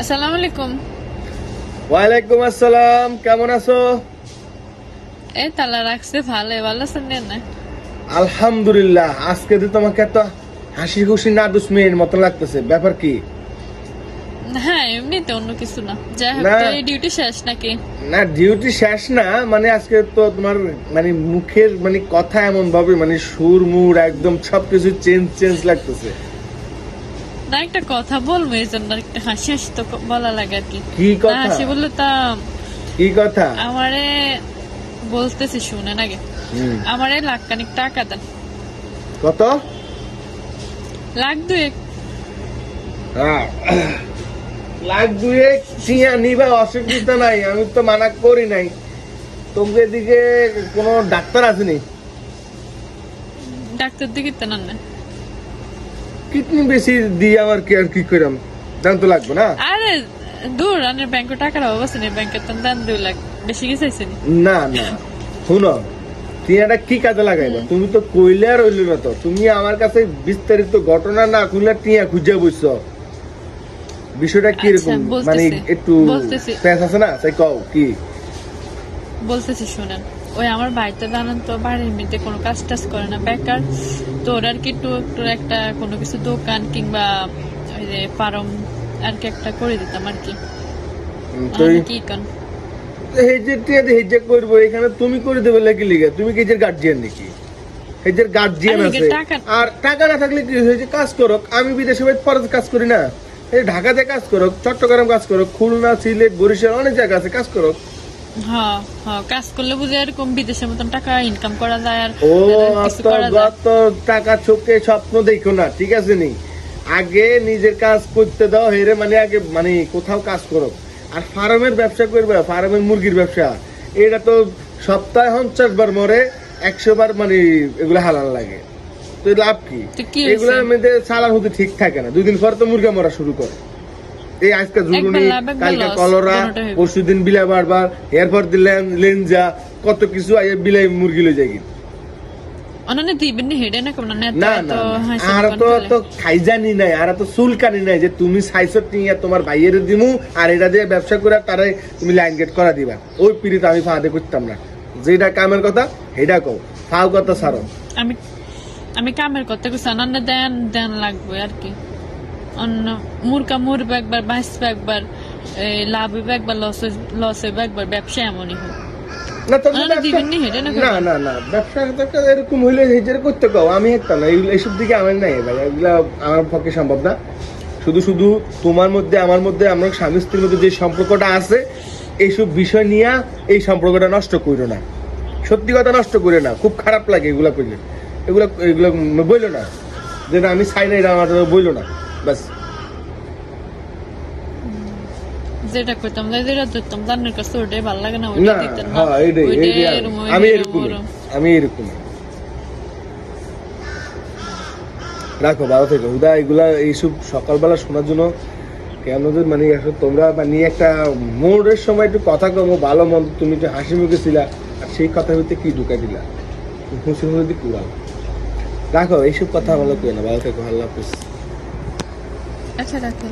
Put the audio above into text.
আসসালামু আলাইকুম ওয়ালাইকুম আসসালাম কেমন আছো? এই তালা রাখছে ভালো ভালো আছেন না আলহামদুলিল্লাহ আজকে তো তোমাকে এত হাসি খুশি না মতো লাগতেছে ব্যাপার কি? হ্যাঁ এমনিতে অন্য কিছু না। যাই হোক ডিউটি শেষ নাকি? না ডিউটি শেষ না মানে আজকে তো তোমার মানে মুখের মানে কথা এমন ভাবে মানে সুর মুর একদম সবকিছু চেঞ্জ চেঞ্জ লাগতেছে। না একটা কথা বলব এই জন্য একটা হাসি হাসি তো বলা লাগে আর কি। হাসি বললে তা কি কথা? আমারে বলতেছি শুনেন আগে। আমারে লাখ খানিক টাকা দেন। কত? লাখ দুয়েক। হ্যাঁ। লাখ দুয়েক চিয়া নিবা অসুবিধা নাই আমি তো মানা করি নাই। তোমাকে এদিকে কোনো ডাক্তার আসেনি ডাক্তার দিকে তো না। কিডনি বেশি দিয়ে আমার কি আর কি করাম দাম তো লাগবে না? আরে দূর আনের ব্যাংকে টাকার অভাব আছে না ব্যাংকের তো দান দুই লাখ। বেশি কিছু চাইছে নি? না শুনো তুমি এটা কি কাজে লাগাইলো তুমি তো কইলে আর হইল না তো। তুমি আমার কাছে বিস্তারিত ঘটনা না খুললে টিয়া খুঁজে বুঝছ বিষয়টা কি আচ্ছা, রকম মানে একটু বলতেছি। আছে না? তাই কও কি? বলতেছি শুনেন। ওই আমার বাড়িতে জানেন তো বাড়ির মধ্যে কোনো কাজ টাজ করে না বেকার। তো ওর আর কি একটু একটু একটা কোনো কিছু দোকান কিংবা ওই যে ফার্ম আর কি একটা করে দিতাম আর কি। আমি কি কন? হেজে করব এখানে তুমি করে দেবে লাগি লিগে। তুমি কি হেজের গার্জিয়ান নাকি? হেজের গার্জিয়ান আছে। আর টাকা না থাকলে কি হয়েছে? কাজ করো আমি বিদেশে ফরজ কাজ করি না। এই ঢাকাতে কাজ করো চট্টগ্রাম কাজ করো খুলনা সিলেট বরিশাল অনেক জায়গা আছে কাজ করো হ্যাঁ হ্যাঁ কাজ করলে বুঝে এরকম বিদেশের মতন টাকা ইনকাম করা যায় আর ও অত টাকা চোখে স্বপ্ন দেখো না ঠিক আছে নি? আগে নিজের কাজ করতে দাও হেরে মানে আগে মানে কোথাও কাজ করো। আর ফার্মের ব্যবসা করবে ফার্মের মুরগির ব্যবসা। এটা তো সপ্তাহে পঞ্চাশ বার মরে একশো বার মানে এগুলো হালাল লাগে। তো লাভ কি? এগুলোর মধ্যে সালান হতে ঠিক থাকে না। দুই দিন পর তো মুরগা মরা শুরু করে। এই আজকে জুগুনি কালকে কলরা পরশু দিন বিলাই বারবার এরপর দিলেন লেনজা কত কিছু আইয়ে বিলাই মুরগি লই যায় কিন্তু। অননে দিবেন হেডে না কোন না না তো আর তো তো খাই জানি নাই আর তো চুলকানি নাই যে তুমি সাইসত নিয়ে তোমার ভাইয়ের দিমু আর এটা দিয়ে ব্যবসা করে তারে তুমি লাইন গেট করা দিবা। ওই আমি ফাঁদে করতাম না। যেটা কামের কথা কও। ফাও কথা সারো আমি আমি কামের অন্য দেন দেন লাগবে আর কি। অন্য মুরকা মরবে একবার বাঁচবে একবার এই লাভ হইবে একবার লস লস হইবে একবার ব্যবসা এমনই হোক। না না, না, নি, ব্যবসা এরকম হইলে হেজের করতে কও আমি একটা না এইসব দিকে আমার নাই ভাই। এগুলা আমার পক্ষে সম্ভব না। শুধু শুধু তোমার মধ্যে আমার মধ্যে আমার স্বামী স্ত্রীর মধ্যে যে সম্পর্কটা আছে এইসব বিষয় নিয়ে এই সম্পর্কটা নষ্ট করো না। সত্যি কথা নষ্ট করে না। খুব খারাপ লাগে এগুলা করলে এগুলা এগুলো বইলো না। যেটা আমি চাই না এটা আমার বইলো না। যেটা করতাম যেটা ধরতাম জানের কাছে ওটাই ভালো লাগে না না ওইটা দিতেন না। এইটাই ওইটাই এইটাই এরম, আমি- ওইটাই আমি এরম, এরকম আমি এরকম রাখো ভালো থেকো। হুদা এগুলা এইসব সকালবেলা শোনার জন্য কেন যে মানে আসলে তোমরা মানে একটা মোড়ের সময় একটু কথা কমো ভালো মন্দ তুমি একটু হাসি মুখে ছিলা আর সেই কথা হইতে কি ঢুকাই দিলা? হতে কুড়াল রাখো এইসব কথা ভালো না। ভালো থেকো আল্লাহ হাফিজ। Échale aquí